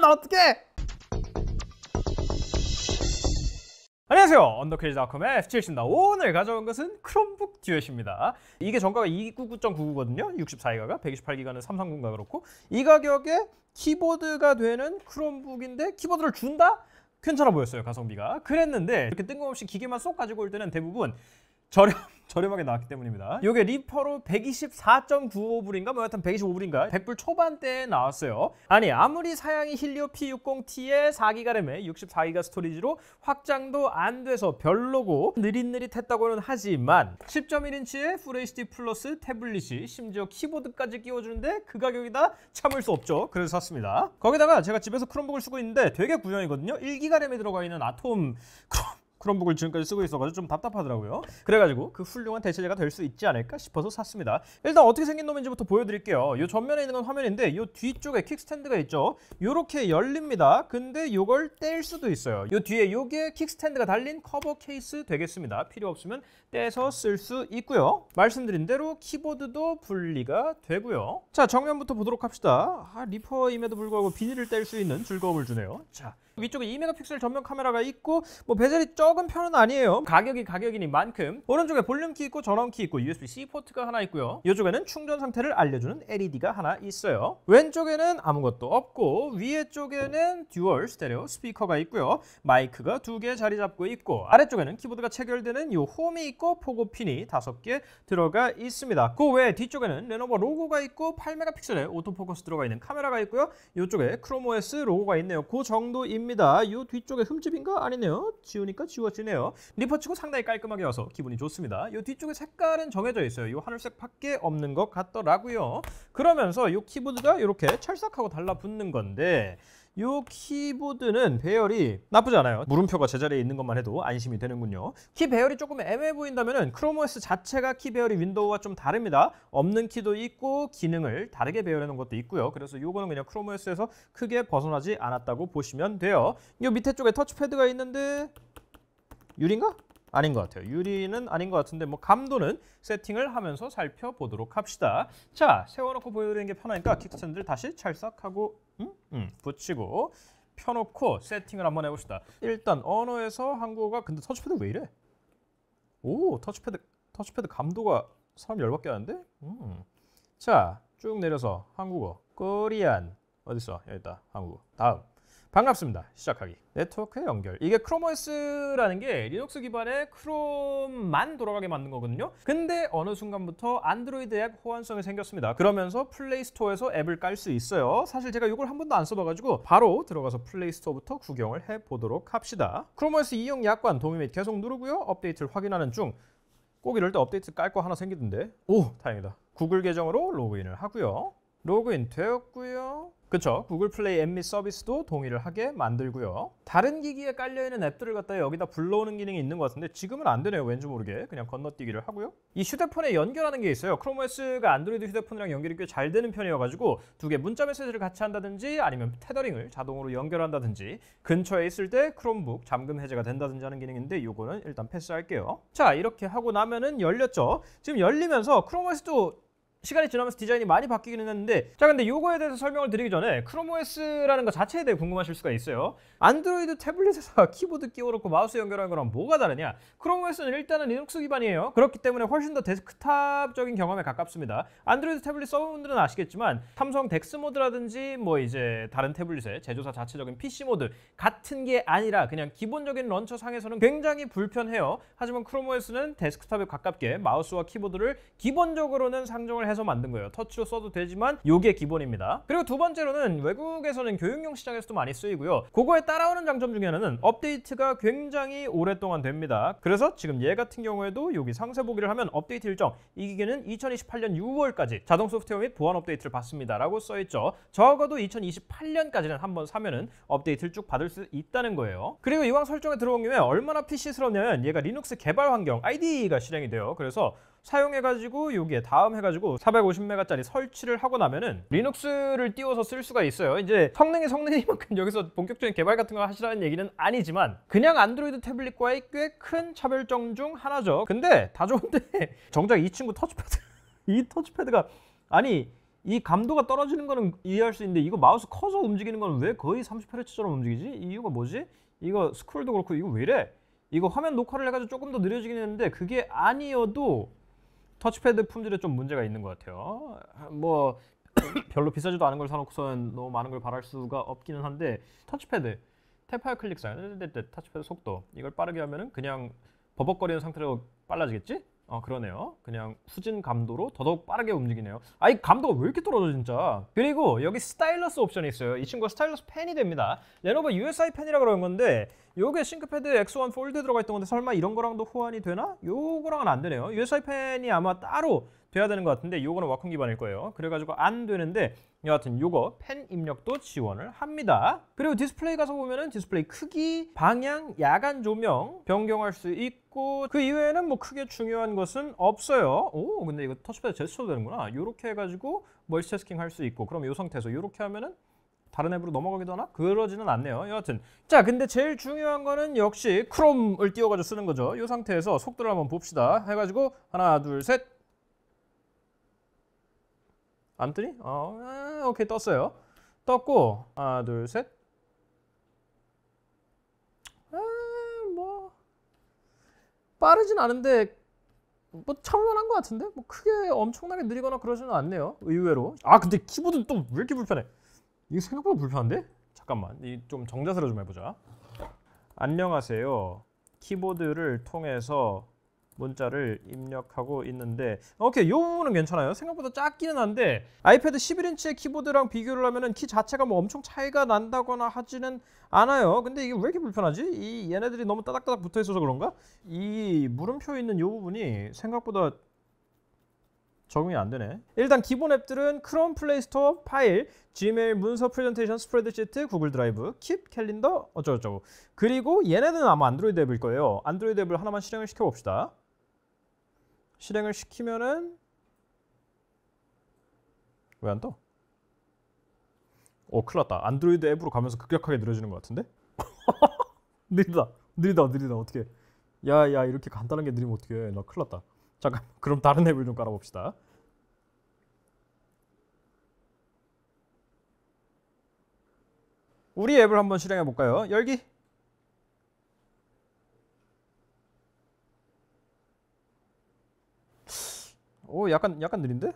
나 어떡해? 안녕하세요. 언더케이지닷컴의 F7입니다. 오늘 가져온 것은 크롬북 듀엣입니다. 이게 정가가 299.99거든요. 64기가가 128기가는 삼성군가 그렇고 이 가격에 키보드가 되는 크롬북인데 키보드를 준다? 괜찮아 보였어요 가성비가. 그랬는데 이렇게 뜬금없이 기계만 쏙 가지고 올 때는 대부분 저렴 저렴하게 나왔기 때문입니다. 이게 리퍼로 124.95불인가 뭐 여하튼 125불인가 100불 초반대에 나왔어요. 아니 아무리 사양이 Helio P60T에 4기가 램에 64기가 storage로 확장도 안 돼서 별로고 느릿느릿했다고는 하지만 10.1인치의 full HD plus 태블릿이 심지어 키보드까지 끼워주는데 그 가격이다 참을 수 없죠. 그래서 샀습니다. 거기다가 제가 집에서 크롬북을 쓰고 있는데 되게 구형이거든요. 1기가 램에 들어가 있는 아톰 크롬 크롬북을 지금까지 쓰고 있어가지고 좀 답답하더라고요. 그래가지고 그 훌륭한 대체재가 될 수 있지 않을까 싶어서 샀습니다. 일단 어떻게 생긴 놈인지부터 보여드릴게요. 이 전면에 있는 건 화면인데 이 뒤쪽에 kickstand가 있죠. 이렇게 열립니다. 근데 이걸 뗄 수도 있어요. 이 뒤에 이게 kickstand가 달린 커버 케이스 되겠습니다. 필요 없으면 떼서 쓸 수 있고요. 말씀드린 대로 키보드도 분리가 되고요. 자 정면부터 보도록 합시다. 아, 리퍼임에도 불구하고 비닐을 뗄 수 있는 즐거움을 주네요. 자 위쪽에 2메가픽셀 전면 카메라가 있고 뭐 bezel이 적은 편은 아니에요. 가격이 가격이니만큼 오른쪽에 볼륨 키 있고 전원 키 있고 USB-C 포트가 하나 있고요. 이쪽에는 충전 상태를 알려주는 LED가 하나 있어요. 왼쪽에는 아무것도 없고 위에 쪽에는 듀얼 스테레오 스피커가 있고요. 마이크가 두 개 자리 잡고 있고 아래쪽에는 키보드가 체결되는 이 홈이 있고 pogo pin이 다섯 개 들어가 있습니다. 그 외에 뒤쪽에는 레노버 로고가 있고 8메가픽셀의 오토포커스 들어가 있는 카메라가 있고요. 이쪽에 크롬OS 로고가 있네요. 그 정도입니다. 입니다. 이 뒤쪽에 흠집인가? 아니네요. 지우니까 지워지네요. 리퍼치고 상당히 깔끔하게 와서 기분이 좋습니다. 이 뒤쪽에 색깔은 정해져 있어요. 이 하늘색밖에 없는 것 같더라고요. 그러면서 이 키보드가 이렇게 찰싹하고 달라붙는 건데 이 키보드는 배열이 나쁘지 않아요. 물음표가 제자리에 있는 것만 해도 안심이 되는군요. 키 배열이 조금 애매해 보인다면 크롬OS 자체가 키 배열이 윈도우와 좀 다릅니다. 없는 키도 있고 기능을 다르게 배열해 놓은 것도 있고요. 그래서 이거는 그냥 크롬OS에서 크게 벗어나지 않았다고 보시면 돼요. 이 밑에 쪽에 터치패드가 있는데 유리인가? 아닌 것 같아요. 유리는 아닌 것 같은데 뭐 감도는 세팅을 하면서 살펴보도록 합시다. 자, 세워놓고 보여드리는 게 편하니까 킥스탠드를 다시 찰싹하고 음? 음, 붙이고 펴놓고 세팅을 한번 해봅시다. 일단 언어에서 한국어가 근데 터치패드 왜 이래? 오, 터치패드 터치패드 감도가 사람 열받게 하는데? 음. 자, 쭉 내려서 한국어, 코리안 어딨어? 여기 있다. 한국어. 다음. 반갑습니다. 시작하기. 네트워크 연결. 이게 크롬OS라는 게 리눅스 기반의 크롬만 돌아가게 만든 거거든요. 근데 어느 순간부터 안드로이드 앱 호환성이 생겼습니다. 그러면서 플레이 스토어에서 앱을 깔 수 있어요. 사실 제가 이걸 한 번도 안 써봐가지고 바로 들어가서 플레이 스토어부터 구경을 해보도록 합시다. 크롬OS 이용 약관 동의 및 계속 누르고요. 업데이트를 확인하는 중. 꼭 이럴 때 업데이트 깔 거 하나 생기던데. 오, 다행이다. 구글 계정으로 로그인을 하고요. 로그인 되었고요. 그쵸? 구글 플레이 앱 및 서비스도 동의를 하게 만들고요. 다른 기기에 깔려 있는 앱들을 갖다 여기다 불러오는 기능이 있는 것 같은데 지금은 안 되네요. 왠지 모르게. 그냥 건너뛰기를 하고요. 이 휴대폰에 연결하는 게 있어요. 크롬OS가 안드로이드 휴대폰이랑 연결이 꽤 잘 되는 편이어가지고 두 개 문자 메시지를 같이 한다든지 아니면 테더링을 자동으로 연결한다든지 근처에 있을 때 크롬북 잠금 해제가 된다든지 하는 기능인데 이거는 일단 패스할게요. 자 이렇게 하고 나면은 열렸죠? 지금 열리면서 크롬OS도 시간이 지나면서 디자인이 많이 바뀌기는 했는데 자 근데 이거에 대해서 설명을 드리기 전에 크롬OS라는 것 자체에 대해 궁금하실 수가 있어요. 안드로이드 태블릿에서 키보드 끼워놓고 마우스 연결하는 거랑 뭐가 다르냐? 크롬OS는 일단은 리눅스 기반이에요. 그렇기 때문에 훨씬 더 데스크탑적인 경험에 가깝습니다. 안드로이드 태블릿 써본 분들은 아시겠지만 삼성 DeX 모드라든지 뭐 이제 다른 태블릿의 제조사 자체적인 PC 모드 같은 게 아니라 그냥 기본적인 launcher 상에서는 굉장히 불편해요. 하지만 크롬OS는 데스크탑에 가깝게 마우스와 키보드를 기본적으로는 상정을 해서 만든 거예요. 터치로 써도 되지만 이게 기본입니다. 그리고 두 번째로는 외국에서는 교육용 시장에서도 많이 쓰이고요. 그거에 따라오는 장점 중에 하나는 업데이트가 굉장히 오랫동안 됩니다. 그래서 지금 얘 같은 경우에도 여기 상세 보기를 하면 업데이트 일정 이 기계는 2028년 6월까지 자동 소프트웨어 및 보안 업데이트를 받습니다. 라고 써있죠. 적어도 2028년까지는 한번 사면은 업데이트를 쭉 받을 수 있다는 거예요. 그리고 이왕 설정에 들어온 김에 얼마나 PC스럽냐면 얘가 리눅스 개발 환경 IDE가 실행이 돼요. 그래서 사용해가지고 여기에 다음 해가지고 450메가짜리 설치를 하고 나면은 리눅스를 띄워서 쓸 수가 있어요. 이제 성능이 성능이니만큼 여기서 본격적인 개발 같은 거 하시라는 얘기는 아니지만 그냥 안드로이드 태블릿과의 꽤 큰 차별점 중 하나죠. 근데 다 좋은데 정작 이 친구 터치패드 이 터치패드가 아니 이 감도가 떨어지는 거는 이해할 수 있는데 이거 마우스 커서 움직이는 거는 왜 거의 30Hz처럼 움직이지? 이유가 뭐지? 이거 스크롤도 그렇고 이거 왜 이래? 이거 화면 녹화를 해가지고 조금 더 느려지긴 했는데 그게 아니어도 터치패드 품질에 좀 문제가 있는 것 같아요. 뭐 별로 비싸지도 않은 걸 사놓고선 너무 많은 걸 바랄 수가 없기는 한데 터치패드 탭하여 클릭상 터치패드 속도 이걸 빠르게 하면은 그냥 버벅거리는 상태로 빨라지겠지? 어 그러네요. 그냥 후진 감도로 더더욱 빠르게 움직이네요. 아 이 감도가 왜 이렇게 떨어져 진짜. 그리고 여기 stylus 옵션이 있어요. 이 친구가 stylus 펜이 됩니다. 레노버 USI 펜이라 그런 건데 요게 ThinkPad X1 Fold 들어가 있던 건데 설마 이런 거랑도 호환이 되나? 요거랑은 안 되네요. USI 펜이 아마 따로 돼야 되는 것 같은데 요거는 와콤 기반일 거예요. 그래가지고 안 되는데 여하튼 요거 펜 입력도 지원을 합니다. 그리고 디스플레이 가서 보면은 디스플레이 크기, 방향, 야간 조명 변경할 수 있고 그 이외에는 뭐 크게 중요한 것은 없어요. 오 근데 이거 터치패드 제스처도 되는구나. 요렇게 해가지고 멀티태스킹 할 수 있고 그럼 요 상태에서 요렇게 하면은 다른 앱으로 넘어가기도 하나? 그러지는 않네요. 여하튼 자 근데 제일 중요한 거는 역시 크롬을 띄워가지고 쓰는 거죠. 이 상태에서 속도를 한번 봅시다. 해가지고 하나 둘 셋. 안 뜨니? 어, 아, 오케이 떴어요. 떴고 하나 둘 셋. 아, 뭐 빠르진 않은데 뭐 참만한 것 같은데 뭐 크게 엄청나게 느리거나 그러지는 않네요. 의외로. 아 근데 키보드 또 왜 이렇게 불편해? 이거 생각보다 불편한데? 잠깐만, 이 좀 정자세로 좀 해보자. 안녕하세요. 키보드를 통해서 문자를 입력하고 있는데 오케이 이 부분은 괜찮아요 생각보다 작기는 한데 아이패드 11인치의 키보드랑 비교를 하면은 키 자체가 뭐 엄청 차이가 난다거나 하지는 않아요 근데 이게 왜 이렇게 불편하지? 이 얘네들이 너무 따닥따닥 붙어 있어서 그런가? 이 물음표 있는 이 부분이 생각보다 적용이 안 되네. 일단 기본 앱들은 크롬 플레이스토어, 파일, 지메일, 문서 프레젠테이션, 스프레드시트, 구글 드라이브, 킵, 캘린더 어쩌고저쩌고. 그리고 얘네들은 아마 안드로이드 앱일 거예요. 안드로이드 앱을 하나만 실행을 시켜 봅시다. 실행을 시키면은 왜 안 떠? 오, 큰일 났다. 안드로이드 앱으로 가면서 급격하게 느려지는 것 같은데? 느리다. 느리다. 느리다. 어떻게? 야, 야, 이렇게 간단한 게 느리면 어떻게 해? 나 큰일 났다. 잠깐 그럼 다른 앱을 좀 깔아봅시다. 우리 앱을 한번 실행해 볼까요? 열기. 오 약간 약간 느린데?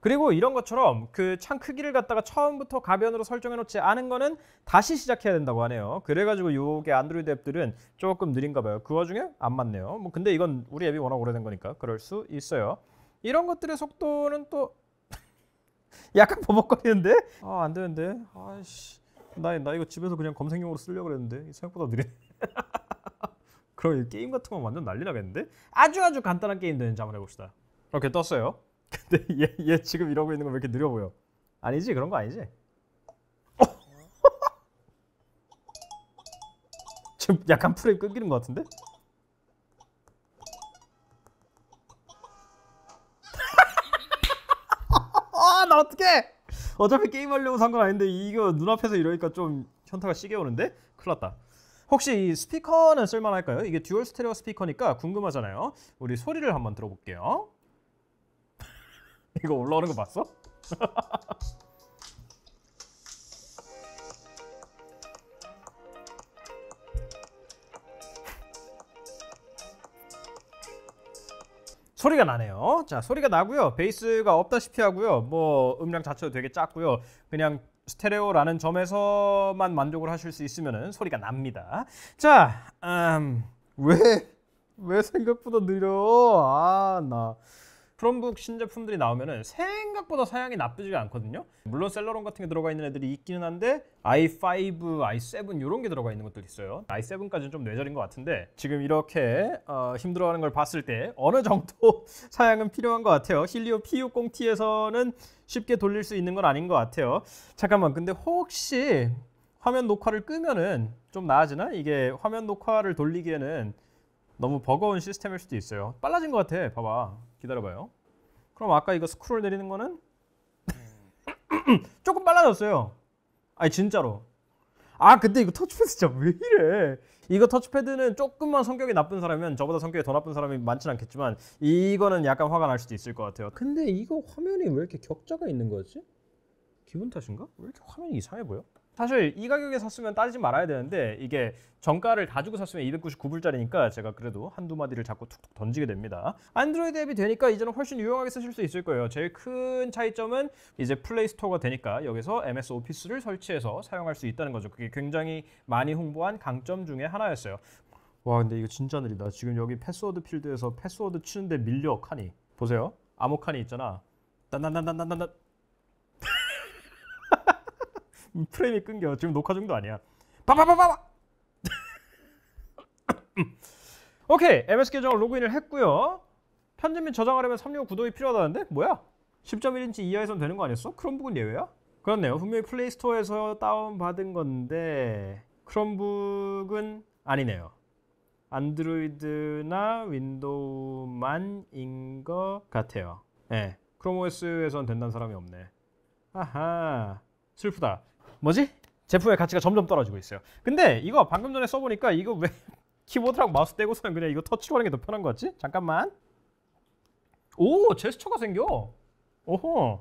그리고 이런 것처럼 그 창 크기를 갖다가 처음부터 가변으로 설정해 놓지 않은 거는 다시 시작해야 된다고 하네요. 그래가지고 요게 안드로이드 앱들은 조금 느린가 봐요. 그 와중에 안 맞네요. 뭐 근데 이건 우리 앱이 워낙 오래된 거니까 그럴 수 있어요. 이런 것들의 속도는 또 약간 버벅거리는데? 아 안 되는데. 아씨. 나, 나 이거 집에서 그냥 검색용으로 쓰려고 그랬는데 생각보다 느리네. 그럼 이 게임 같은 건 완전 난리 나겠는데? 아주 아주 간단한 게임 되는지 한번 해봅시다. 이렇게 떴어요. 근데 얘, 얘 지금 이러고 있는 거 왜 이렇게 느려 보여? 아니지 그런 거 아니지? 지금 약간 프레임 끊기는 것 같은데? 아 나 어떡해! 어차피 게임하려고 산 건 아닌데 이거 눈앞에서 이러니까 좀 현타가 시게 오는데? 큰일 났다. 혹시 이 스피커는 쓸만할까요? 이게 듀얼 스테레오 스피커니까 궁금하잖아요. 우리 소리를 한번 들어볼게요. 이거 올라오는 거 봤어? 소리가 나네요. 자, 소리가 나고요. 베이스가 없다시피 하고요. 뭐 음량 자체도 되게 작고요. 그냥 스테레오라는 점에서만 만족을 하실 수 있으면 소리가 납니다. 자, 음, 왜, 왜 생각보다 느려? 아, 나. 크롬북 신제품들이 나오면은 생각보다 사양이 나쁘지가 않거든요. 물론 셀러론 같은 게 들어가 있는 애들이 있기는 한데 i5, i7 이런 게 들어가 있는 것들이 있어요. i7까지는 좀 뇌절인 것 같은데 지금 이렇게 어, 힘들어하는 걸 봤을 때 어느 정도 사양은 필요한 것 같아요. 힐리오 P60T에서는 쉽게 돌릴 수 있는 건 아닌 것 같아요. 잠깐만, 근데 혹시 화면 녹화를 끄면은 좀 나아지나? 이게 화면 녹화를 돌리기에는 너무 버거운 시스템일 수도 있어요. 빨라진 것 같아. 봐봐. 기다려봐요. 그럼 아까 이거 스크롤 내리는 거는 조금 빨라졌어요. 아니 진짜로. 아 근데 이거 터치패드 진짜 왜 이래? 이거 터치패드는 조금만 성격이 나쁜 사람이면 저보다 성격이 더 나쁜 사람이 많진 않겠지만 이거는 약간 화가 날 수도 있을 것 같아요. 근데 이거 화면이 왜 이렇게 격자가 있는 거지? 기분 탓인가? 왜 이렇게 화면이 이상해 보여? 사실 이 가격에 샀으면 따지지 말아야 되는데 이게 정가를 다 주고 샀으면 299불짜리니까 제가 그래도 한두 마디를 자꾸 툭툭 던지게 됩니다. 안드로이드 앱이 되니까 이제는 훨씬 유용하게 쓰실 수 있을 거예요. 제일 큰 차이점은 이제 플레이 스토어가 되니까 여기서 MS 오피스를 설치해서 사용할 수 있다는 거죠. 그게 굉장히 많이 홍보한 강점 중에 하나였어요. 와 근데 이거 진짜 느리다. 지금 여기 패스워드 필드에서 패스워드 치는데 밀려 칸이. 보세요. 암호 칸이 있잖아. 딴딴딴딴딴딴 프레임이 끊겨. 지금 녹화 중도 아니야. 빠바바바바. 오케이. MS 계정을 로그인을 했고요. 편집 및 저장하려면 365도이 필요하다는데 뭐야? 10.1인치 이하에선 되는 거 아니었어? 크롬북은 예외야? 그렇네요. 분명히 플레이 스토어에서 다운 받은 건데 크롬북은 아니네요. 안드로이드나 윈도우만인 것 같아요. 네. 크롬 OS에선 된다는 사람이 없네. 아하. 슬프다. 뭐지? 제품의 가치가 점점 떨어지고 있어요. 근데 이거 방금 전에 써보니까 이거 왜 키보드랑 마우스 떼고서는 그냥 이거 터치로 하는 게 더 편한 거 같지? 잠깐만. 오 제스처가 생겨. 오호.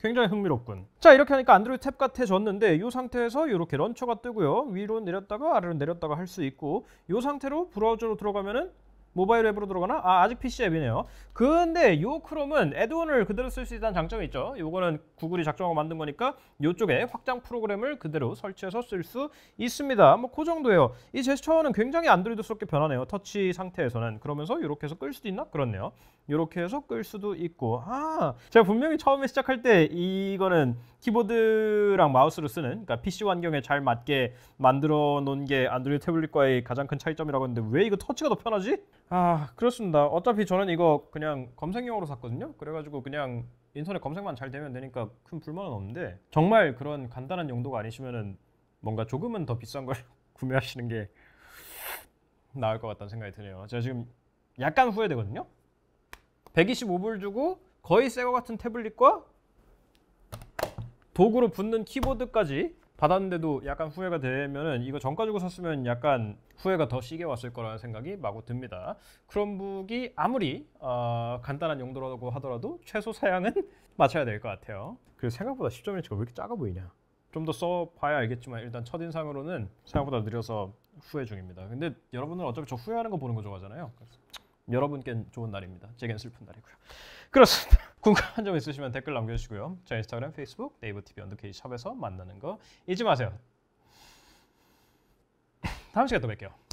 굉장히 흥미롭군. 자 이렇게 하니까 안드로이드 탭 같아졌는데 이 상태에서 이렇게 launcher가 뜨고요. 위로 내렸다가 아래로 내렸다가 할 수 있고 이 상태로 브라우저로 들어가면은 모바일 앱으로 들어가나? 아 아직 PC 앱이네요. 근데 요 크롬은 애드온을 그대로 쓸 수 있다는 장점이 있죠. 요거는 구글이 작정하고 만든 거니까 요쪽에 확장 프로그램을 그대로 설치해서 쓸 수 있습니다. 뭐 그 정도예요. 이 제스처는 굉장히 안드로이드스럽게 변하네요. 터치 상태에서는 그러면서 이렇게 해서 끌 수도 있나? 그렇네요. 이렇게 해서 끌 수도 있고 아 제가 분명히 처음에 시작할 때 이거는 키보드랑 마우스로 쓰는 그러니까 PC 환경에 잘 맞게 만들어 놓은 게 안드로이드 태블릿과의 가장 큰 차이점이라고 했는데 왜 이거 터치가 더 편하지? 아 그렇습니다. 어차피 저는 이거 그냥 검색용으로 샀거든요. 그래가지고 그냥 인터넷 검색만 잘 되면 되니까 큰 불만은 없는데 정말 그런 간단한 용도가 아니시면은 뭔가 조금은 더 비싼 걸 구매하시는 게 나을 것 같다는 생각이 드네요. 제가 지금 약간 후회되거든요. 125불 주고 거의 새거 같은 태블릿과 도구로 붙는 키보드까지 받았는데도 약간 후회가 되면은 이거 정가 주고 샀으면 약간 후회가 더 시게 왔을 거라는 생각이 마구 듭니다. 크롬북이 아무리 어, 간단한 용도라고 하더라도 최소 사양은 맞춰야 될 것 같아요. 그리고 생각보다 10.1인치가 왜 이렇게 작아 보이냐? 좀 더 써봐야 알겠지만 일단 첫인상으로는 생각보다 느려서 후회 중입니다. 근데 여러분은 어차피 저 후회하는 거 보는 거 좋아하잖아요. 그래서 여러분께는 좋은 날입니다. 제겐 슬픈 날이고요. 그렇습니다. 궁금한 점 있으시면 댓글 남겨주시고요. 저 인스타그램, 페이스북, 네이버 TV 언더케이 샵에서 만나는 거 잊지 마세요. 다음 시간에 또 뵐게요.